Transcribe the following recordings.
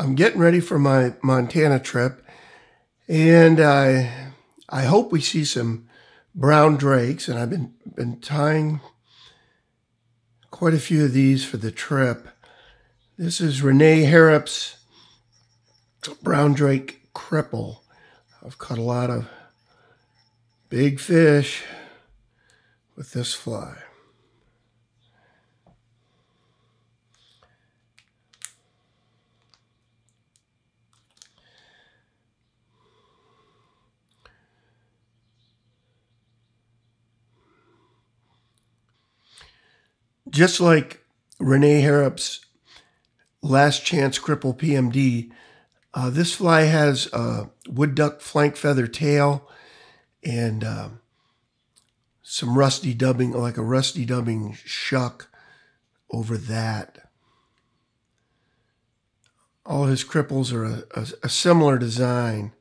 I'm getting ready for my Montana trip, and I I hope we see some brown drakes, and I've been been tying quite a few of these for the trip. This is Renee Harrop's brown drake cripple. I've caught a lot of big fish with this fly. Just like Renee Harrop's Last Chance Cripple PMD, uh, this fly has a wood duck flank feather tail and uh, some rusty dubbing, like a rusty dubbing shuck over that. All his cripples are a, a, a similar design.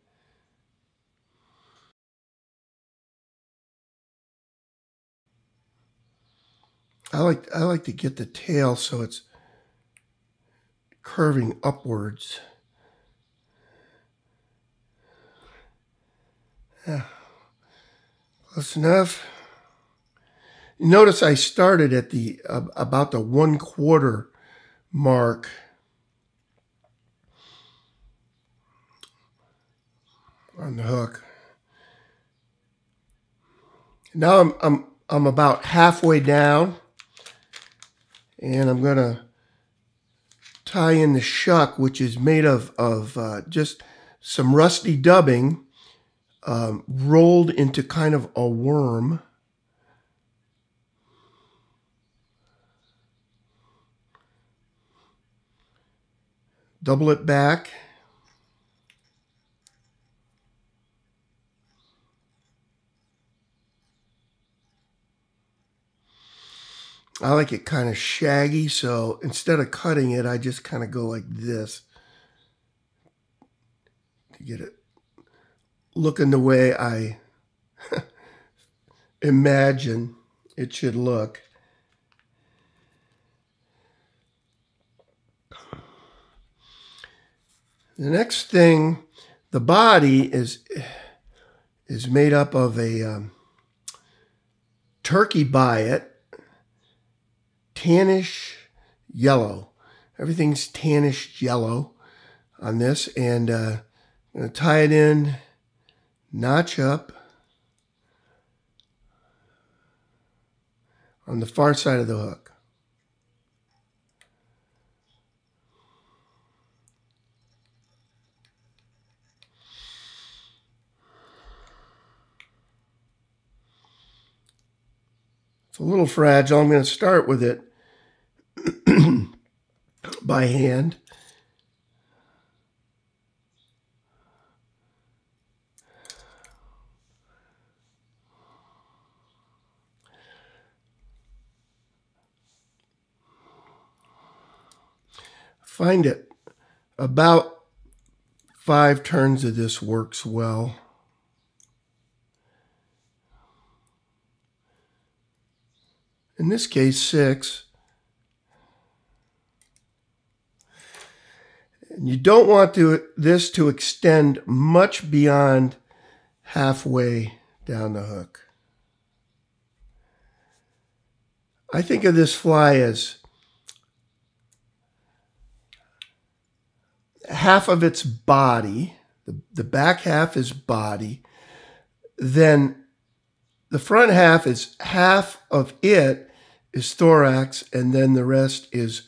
I like I like to get the tail so it's curving upwards. Yeah. Close enough. Notice I started at the uh, about the one quarter mark. on the hook. Now I'm I'm I'm about halfway down and I'm going to tie in the shuck, which is made of, of uh, just some rusty dubbing um, rolled into kind of a worm. Double it back. I like it kind of shaggy, so instead of cutting it, I just kind of go like this to get it looking the way I imagine it should look. The next thing, the body is is made up of a um, turkey biot tannish yellow. Everything's tannish yellow on this. And uh, I'm going to tie it in, notch up on the far side of the hook. It's a little fragile. I'm going to start with it by hand. Find it about five turns of this works well. In this case, six. You don't want to, this to extend much beyond halfway down the hook. I think of this fly as half of its body, the, the back half is body, then the front half is half of it is thorax, and then the rest is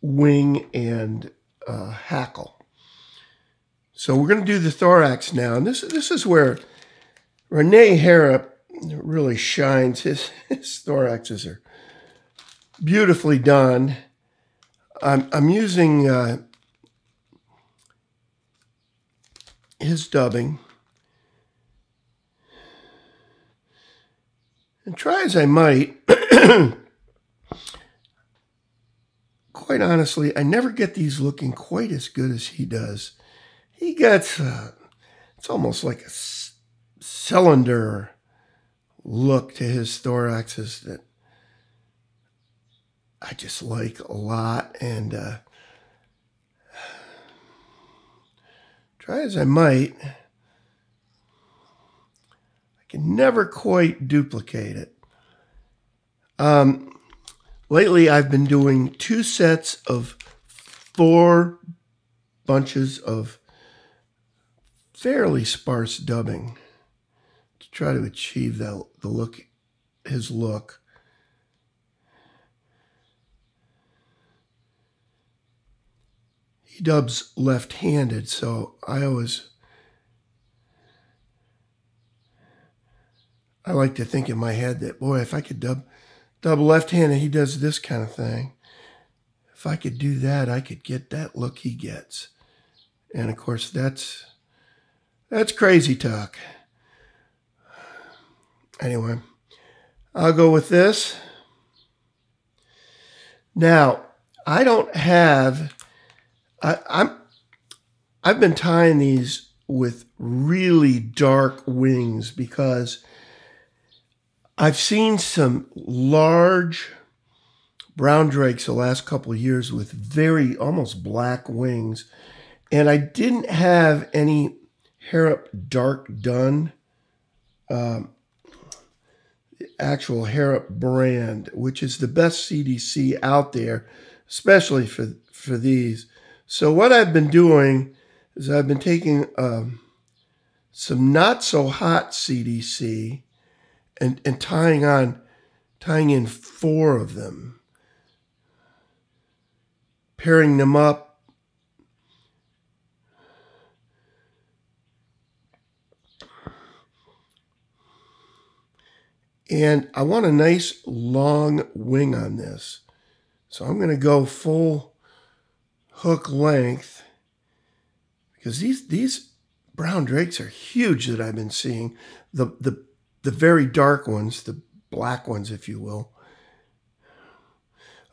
wing and uh, hackle. So we're going to do the thorax now. And this, this is where Renee Harrop really shines. His, his thoraxes are beautifully done. I'm, I'm using uh, his dubbing. And try as I might, quite honestly, I never get these looking quite as good as he does. He gets, uh, it's almost like a c- cylinder look to his thoraxes that I just like a lot. And uh, try as I might, I can never quite duplicate it. Um, lately, I've been doing two sets of four bunches of fairly sparse dubbing to try to achieve that the look, his look. He dubs left-handed, so I always I like to think in my head that boy, if I could dub dub left-handed, he does this kind of thing. If I could do that, I could get that look he gets. And of course, that's that's crazy talk. Anyway, I'll go with this. Now, I don't have I, I'm I've been tying these with really dark wings because I've seen some large brown drakes the last couple of years with very almost black wings, and I didn't have any Harrop Dark dun. Um, actual Harrop brand, which is the best CDC out there, especially for for these. So what I've been doing is I've been taking um, some not so hot CDC and, and tying on, tying in four of them, pairing them up. And I want a nice long wing on this. So I'm going to go full hook length because these these brown drakes are huge that I've been seeing. The the the very dark ones, the black ones, if you will.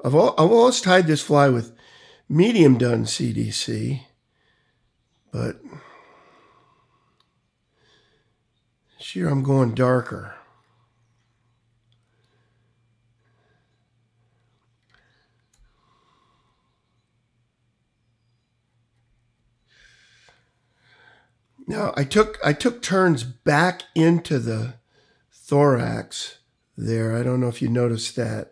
I've, all, I've always tied this fly with medium dun CDC, but this year I'm going darker. Now I took I took turns back into the thorax there. I don't know if you noticed that.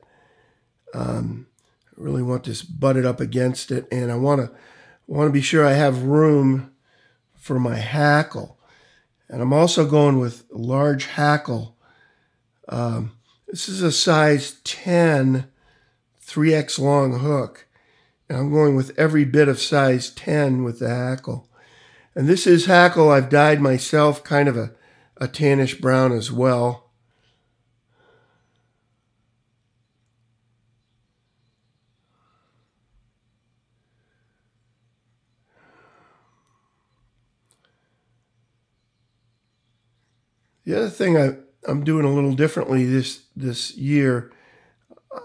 Um, I really want this butted up against it, and I want to want to be sure I have room for my hackle. And I'm also going with large hackle. Um, this is a size 10 3x long hook. And I'm going with every bit of size 10 with the hackle. And this is hackle I've dyed myself, kind of a, a tannish brown as well. The other thing I, I'm doing a little differently this this year,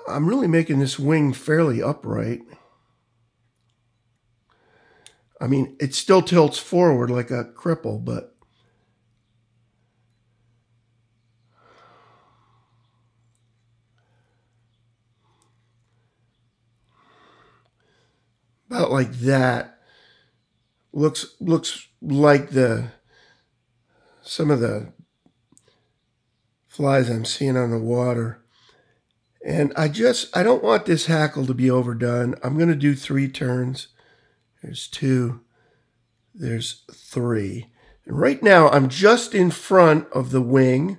I'm really making this wing fairly upright. I mean, it still tilts forward like a cripple, but about like that. Looks looks like the some of the flies I'm seeing on the water. And I just I don't want this hackle to be overdone. I'm going to do 3 turns. There's two. There's three. And right now, I'm just in front of the wing.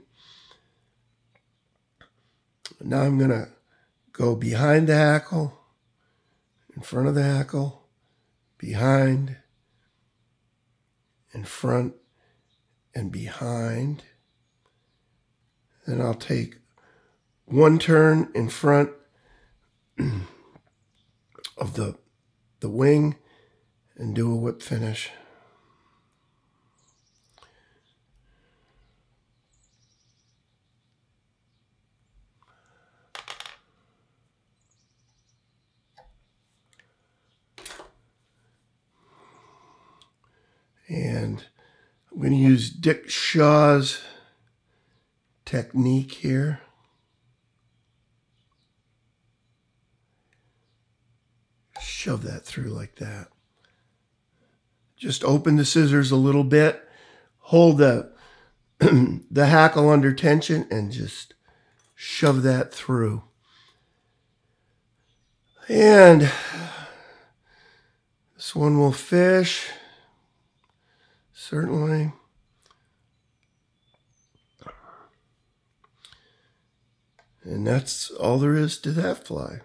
Now I'm going to go behind the hackle, in front of the hackle, behind, in front, and behind. Then I'll take one turn in front of the, the wing and do a whip finish. And I'm going to use Dick Shaw's technique here. Shove that through like that just open the scissors a little bit, hold the the hackle under tension, and just shove that through. And this one will fish, certainly. And that's all there is to that fly.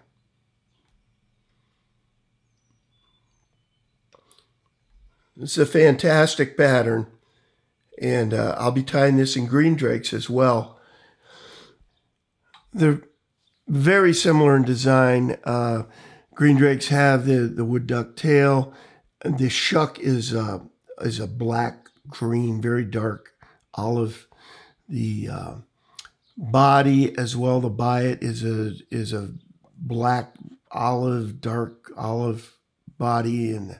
It's a fantastic pattern. And uh, I'll be tying this in green drakes as well. They're very similar in design. Uh, green drakes have the, the wood duck tail. The shuck is, uh, is a black green, very dark olive. The uh, body as well, the biot is a, is a black olive, dark olive body. And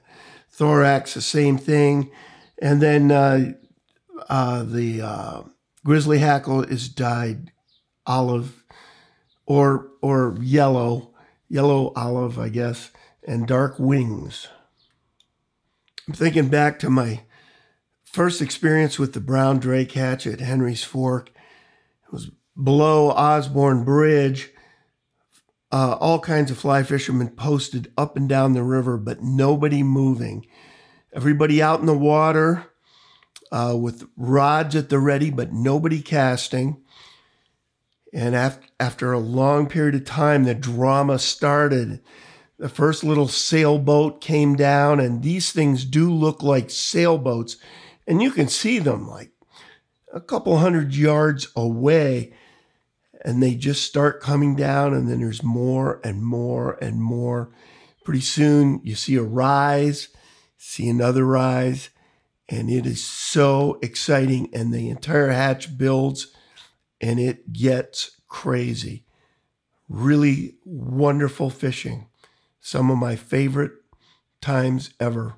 thorax, the same thing. And then uh, uh, the uh, grizzly hackle is dyed olive or or yellow, yellow olive, I guess, and dark wings. I'm thinking back to my first experience with the brown drake hatch at Henry's Fork. It was below Osborne Bridge. Uh, all kinds of fly fishermen posted up and down the river, but nobody moving. Everybody out in the water uh, with rods at the ready, but nobody casting. And af- after a long period of time, the drama started. The first little sailboat came down, and these things do look like sailboats. And you can see them like a couple hundred yards away and they just start coming down and then there's more and more and more. Pretty soon you see a rise see another rise and it is so exciting and the entire hatch builds and it gets crazy. Really wonderful fishing. Some of my favorite times ever